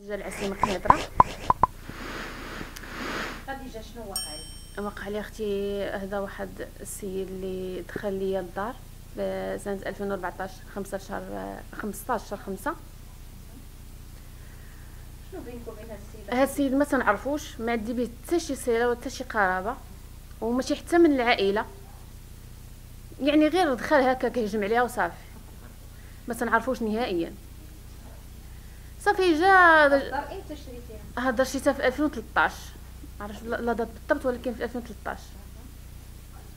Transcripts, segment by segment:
خديجه العسيمه قنيطره خديجه شنو وقع لك وقع لي أختي هذا واحد السيد اللي دخل لي الدار في سنة 2014 15 شهر 15 شهر 5 شنو بينك وبين هاد السيده هاد السيد ما تنعرفوش ما عندي به حتى شي صلة ولا حتى شي قرابة وماشي حتى من العائلة. يعني غير دخل هكا كيهجم عليها وصافي. ما تنعرفوش نهائيا. صافي جا إمتى شريتيها؟ شريتها في 2013 عرفت؟ لا دات بالضبط ولكن في 2013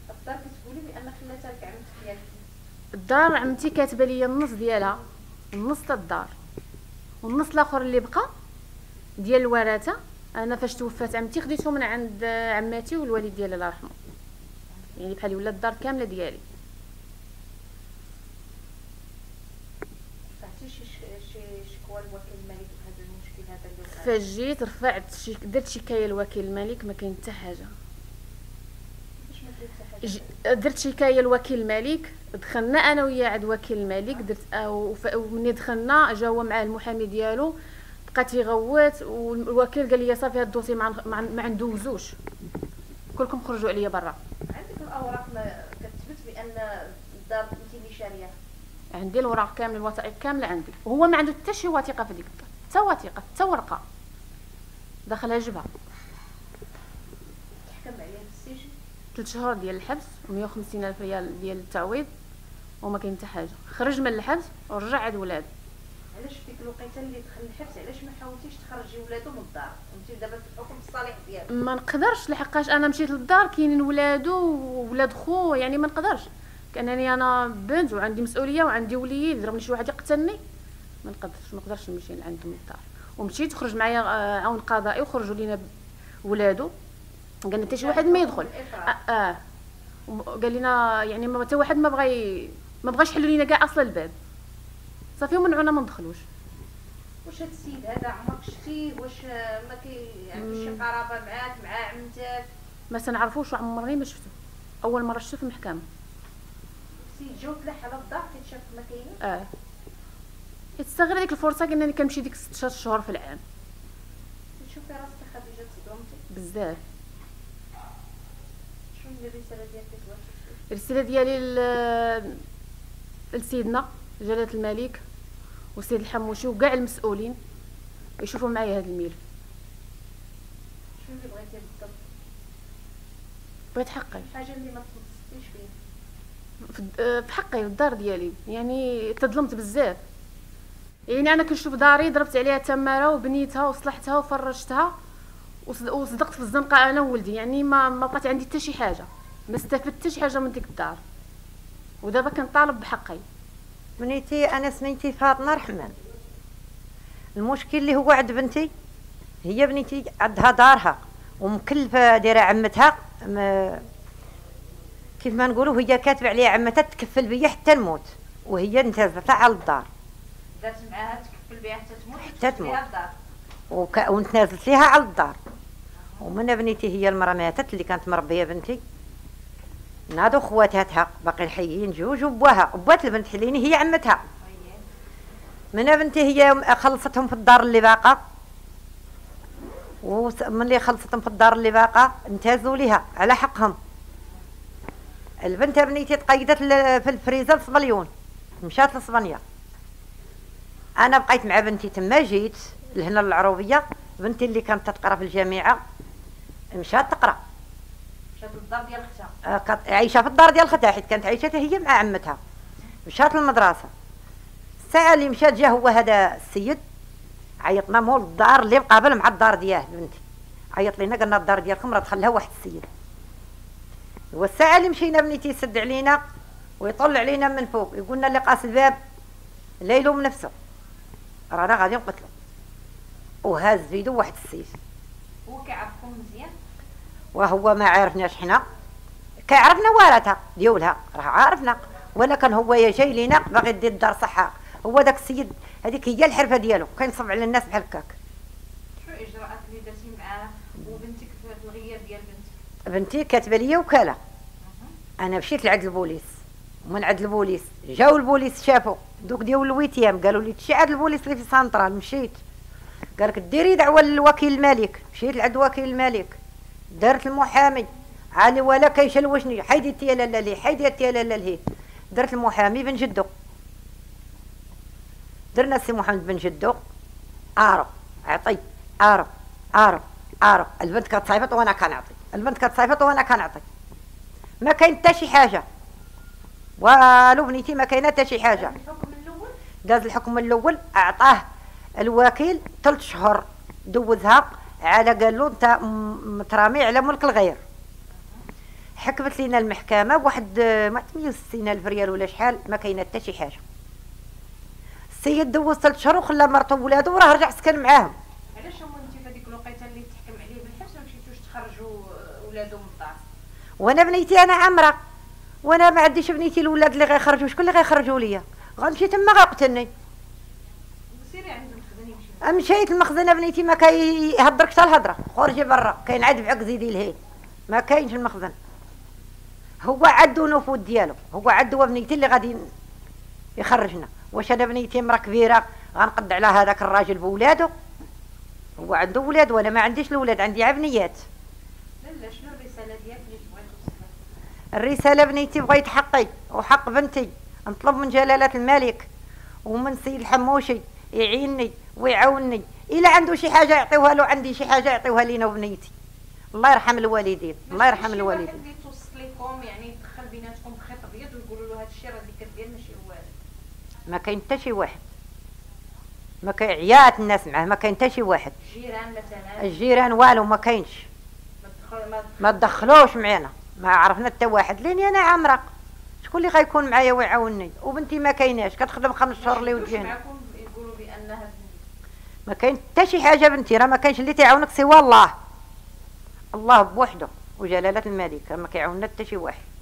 الدار كتقولي بأن خلاتها لك عمتك ديالك الدار عمتي كاتبة لي النص ديالها النص تاع الدار. والنص الآخر اللي بقى ديال الوراثه أنا فاش توفات عمتي خديته من عند عماتي والوالد ديالي الله يرحمه. يعني بحال ولات الدار كاملة ديالي رفعتي شي شي شكوى لوكيل الملك بهذا المشكل هذا اللي وقع فاش جيت رفعت شي درت شكايه لوكيل الملك ما كاين حتى حاجة. درت شكايه لوكيل الملك دخلنا أنا وياه عند وكيل الملك درت آه، ومني دخلنا جا هو معاه المحامي ديالو بقى تيغوت والوكيل قال لي صافي هاد ال dossier ما ندوزوش كلكم خرجوا عليا برا. عندك الأوراق كتثبت بأن الدار انت اللي شارياها عندي الوراق كامل الوثائق كاملة عندي. وهو ما عنده حتى شي وثيقة في ديك الدار حتى وثيقة حتى ورقة. دخلها جبهه تحكم عليه بالسجن ثلاث شهور ديال الحبس و150 ألف ريال ديال التعويض وما كاين حتى حاجة. خرج من الحبس ورجع عند ولاد. علاش في ديك الوقيته اللي دخل الحبس علاش ما حاولتيش تخرجي ولادو من الدار؟ انت دابا في الحكم الصالح ديالك. ما نقدرش لحقاش أنا مشيت للدار كاينين ولادو وولاد خو يعني ما نقدرش. كأنني أنا بنت وعندي مسؤولية وعندي وليد ضربني شي واحد يقتلني ما نقدرش ما نقدرش نمشي لعندهم للدار ومشيت خرج معايا آه، عون قضائي وخرجوا لينا ولادو قال لنا حتى شي واحد ما يدخل. آه, آه. قال لنا يعني ما حتى واحد ما بغى ما بغاش يحلوا لينا كاع أصلا الباب. صافي ومنعونا ما ندخلوش. واش هاد السيد هذا عمرك شتيه واش ما كي عنده شي قرابة معاك مع عمتك؟ ما تنعرفوش وعمرني ما شفتو. أول مرة شفتو في المحكمة. تلاح على الدار كيتشاف ما كاينين آه. يتستغل هذيك الفرصه انني كنمشي ديك ست شهور في العام. تشوفي راسك خديجه بزاف. شنو الرسالة ديالك الرسالة ديالي لسيدنا جلالة الملك وسيد الحموشي وكاع المسؤولين يشوفوا معايا هذا الملف شنو اللي بغيتي بالضبط؟ بغيت حقي الحاجة اللي ما تنصفتيش بها آه، في حقي في الدار ديالي. يعني تظلمت بزاف. يعني أنا كنشوف داري ضربت عليها تمارة وبنيتها وصلحتها وفرشتها وصد- وصدقت في الزنقة أنا وولدي. يعني ما ما بقات عندي حتى شي حاجة. ما استفدت شي حاجة من ديك الدار. ودابا كنطالب بحقي. بنيتي أنا سميتي فاطمة رحمن. المشكل اللي هو عند بنتي هي بنيتي عندها دارها ومكلفة دايره عمتها كيف ما نقولوا هي كاتبة عليها عمتها تكفل بيا حتى نموت. وهي انتزلتها على الدار. دارت معاها تكفل بها حتى تموت؟ حتى تموت. وك... ونتنازلت ليها على الدار. ومن بنيتي هي المرة ماتت اللي كانت مربية بنتي. نادوا خواتاتها باقي الحيين جوج وبواها وبوات البنت حليني هي عمتها. طيب. من بنتي هي خلصتهم في الدار اللي باقا ومن اللي خلصتهم في الدار اللي باقا امتازوا ليها على حقهم. البنت بنيتي تقيدت في الفريزر صبليون. مشات لصبانيا أنا بقيت مع بنتي تما جيت لهنا العروبيه بنتي اللي كانت تقرأ في الجامعة مشات تقرأ. مشات للدار ديال اختها آه، كانت عايشة في الدار ديال اختها حيت كانت عايشة هي مع عمتها. مشات للمدرسة. الساعة اللي مشات جا هو هذا السيد عيطنا مول الدار اللي مقابل مع الدار ديال بنتي. عيط لينا قالنا الدار ديالكم راه دخلها واحد السيد. والساعة اللي مشينا بنيتي يسد علينا ويطل علينا من فوق. يقولنا اللي قاس الباب لا يلوم نفسه. رانا غادي نقتلو. وهاز بيدو واحد السيف. هو كيعرفكم مزيان؟ وهو ما عرفناش حنا كيعرفنا والدها ديولها. راه عارفنا. ولا كان هو يا جاي لينا باغي يدير الدار صحة. هو داك السيد. هذيك هي الحرفة ديالو. كينصب على الناس بحال هكاك. شنو الاجراءات اللي درتي معاه؟ وبنتك في الغياب ديال بنتك. بنتي كاتبة لي وكالة. أنا مشيت لعند البوليس. ومن عند البوليس جاو البوليس شافوا دوك ديال الويتيام قالوا لي تمشي عند البوليس اللي في سانترال مشيت. قال لك ديري دعوة للوكيل الملك. مشيت لعند وكيل الملك. درت المحامي. علي ولا كيشلوشني حيدي تي لا لا لي حيدي تي لا لا لي. درت المحامي بن جدو. درنا السي محمد بن جدو. آرو. عطي. آرو. آرو. آرو. البنت كتصيفط وأنا كنعطي البنت كتصيفط وأنا كنعطي ما كاين حتى شي حاجة. والو بنيتي ما كاينة حتى شي حاجة. داز الحكم الأول؟ أعطاه الوكيل ثلاث شهور دوزها على قال له أنت مترامي على ملك الغير. حكمت لينا المحكمة بواحد آه، ما 160 الف ريال ولا شحال ما كاينة حتى شي حاجة. السيد دوز ثلاث شهور وخلى مرته وولادو وراه رجع سكن معاهم. علاش هما انت في هذيك الوقيتة اللي تحكم عليه؟ بالحبس ما مشيتوش تخرجوا ولادهم الدار وأنا بنيتي أنا عامره وأنا ما عنديش بنيتي الاولاد اللي غيخرجوا. شكون اللي غيخرجوا ليا؟ غنمشي تما غيقتلني سيري عند المخزن يمشي مشيت المخزن بنيتي ما كيهضرك حتى الهضرة. خرجي برا. كاين عاد بعك زيدي لهي. ما كاينش المخزن. هو عدو نفوذ ديالو. هو عدو بنيتي اللي غادي يخرجنا. واش أنا بنيتي مرا كبيرة غنقد على هذاك الراجل بولادو. هو عنده ولاد. وأنا ما عنديش الاولاد عندي عبنيات لا لا شنو الرساله ديالك اللي تبغي توصلها الرسالة بنيتي بغيت حقي وحق بنتي. نطلب من جلالة الملك ومن سيد الحموشي يعيني ويعاوني إلا عنده شي حاجة يعطيوها له عندي شي حاجة يعطيوها لينا وبنيتي. الله يرحم الوالدين الله يرحم الوالدين. اللي توصل لكم يعني يدخل بيناتكم بخيط أبيض ويقولوا له هذا الشيء راه اللي كدير ماشي هو هذا ما كاين حتى شي واحد. ما كاين عيات الناس معاه ما كاين حتى شي واحد. الجيران مثلا. الجيران والو ما كاينش. ما تدخل ما ما تدخلوش معنا. ما عرفنا حتى واحد. لأني أنا عامره شكون اللي غيكون معايا ويعاونني؟ وبنتي ما كايناش. كتخدم خمس شهور اللي وجهنا. ما كاين حتى شي حاجة بنتي. راه ما كاينش اللي تيعاونك سوى الله. الله بوحده وجلالة الملك. ما كيعاوننا حتى شي واحد.